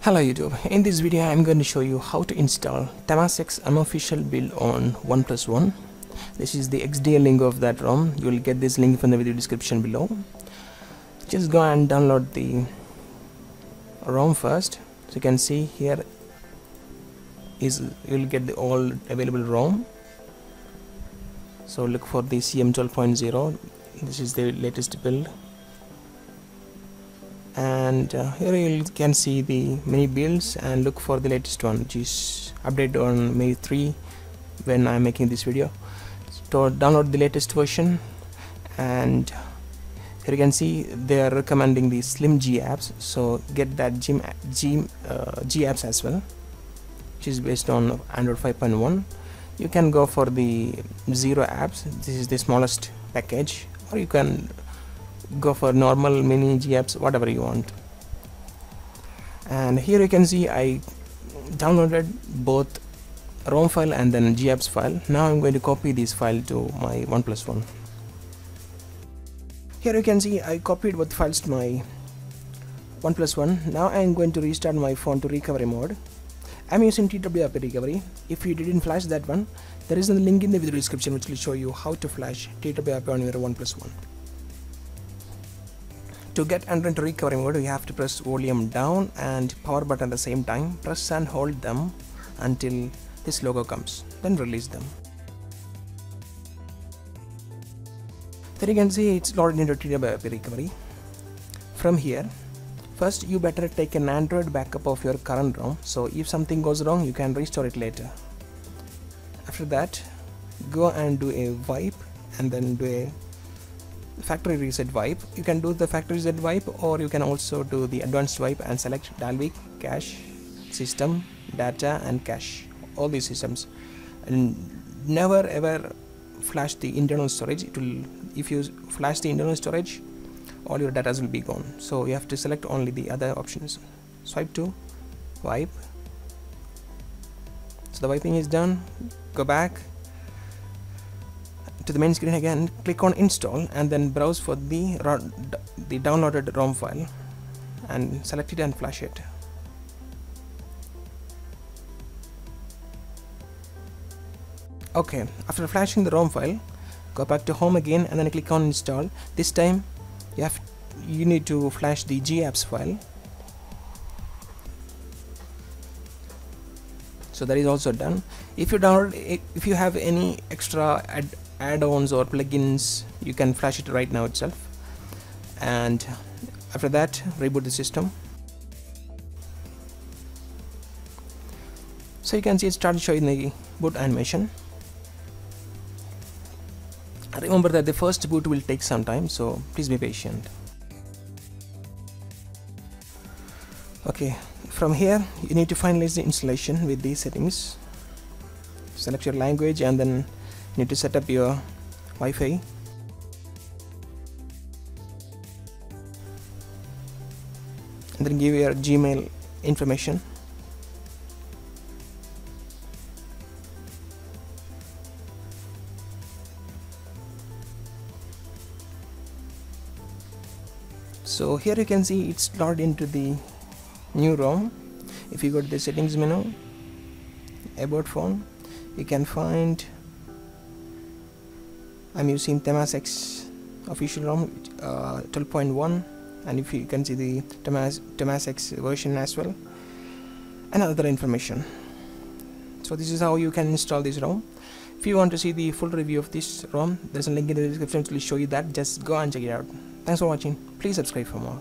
Hello YouTube, in this video I am going to show you how to install Temasek unofficial build on OnePlus One. This is the XDA link of that ROM, you will get this link from the video description below. Just go and download the ROM first, so you can see here is you will get the all available ROM. So look for the CM12.0, this is the latest build and uh, here you can see the many builds and look for the latest one which is updated on May 3 when I'm making this video. So download the latest version and here you can see they are recommending the slim G apps. So get that G, G, uh, G apps as well which is based on Android 5.1 you can go for the zero apps. This is the smallest package. Or you can go for normal mini GApps whatever you want. And here you can see I downloaded both ROM file and then GApps file. Now I'm going to copy this file to my OnePlus One here you can see I copied both files to my OnePlus One now I'm going to restart my phone to recovery mode. I'm using TWRP recovery. If you didn't flash that one there is a link in the video description which will show you how to flash TWRP on your OnePlus One to get enter into recovery mode you have to press volume down and power button at the same time. Press and hold them until this logo comes then release them. Then you can see it's loaded into TWRP recovery. From here first you better take a Nandroid backup of your current ROM. So if something goes wrong you can restore it later. After that go and do a wipe and then do a factory reset wipe. You can do the factory reset wipe or you can also do the advanced wipe and select Dalvik cache system data and cache. All these systems. And never ever flash the internal storage. It will if you flash the internal storage all your data will be gone. So you have to select only the other options. Swipe to wipe. So the wiping is done. Go back to the main screen again click on install and then browse for the the downloaded ROM file and select it and flash it. Okay after flashing the ROM file go back to home again and then click on install. This time you have you need to flash the GApps file. So that is also done. If you download if you have any extra add-ons or plugins you can flash it right now itself. And after that reboot the system. So you can see it started showing the boot animation. Remember that the first boot will take some time so please be patient. Okay from here you need to finalize the installation with these settings. Select your language and then need to set up your Wi-Fi. And then give your Gmail information. So here you can see it's logged into the new ROM. If you go to the settings menu about phone you can find I'm using Temasek official ROM uh, 12.1 and if you can see the Temas version as well. And other information. So this is how you can install this ROM. If you want to see the full review of this ROM there's a link in the description to show you that. Just go and check it out. Thanks for watching. Please subscribe for more